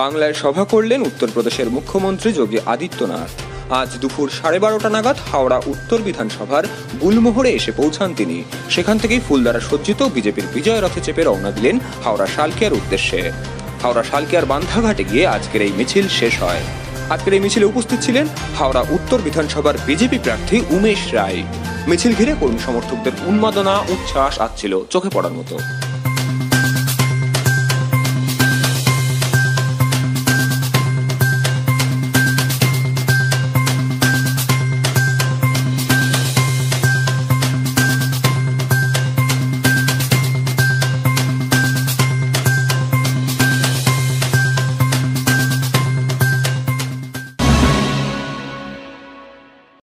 বাংলায় সভা করলেন উত্তরপ্রদেশের মুখ্যমন্ত্রী যোগী আদিত্যনাথ। আজ দুপুর সাড়ে বারোটা নাগাদ হাওড়া উত্তর বিধানসভার গুলমোহরে এসে পৌঁছান তিনি। সেখান থেকেই ফুলদ্বারা সজ্জিত বিজেপির বিজয় রথে চেপে রওনা দিলেন হাওড়া শালকিয়ার উদ্দেশ্যে। হাওড়া শালকিয়ার বান্ধাঘাটে গিয়ে আজকের এই মিছিল শেষ হয়। আজকের এই মিছিলে উপস্থিত ছিলেন হাওড়া উত্তর বিধানসভার বিজেপি প্রার্থী উমেশ রায়। মিছিল ঘিরে কর্মী সমর্থকদের উন্মাদনা, উচ্ছ্বাস আসছিল চোখে পড়ার মতো।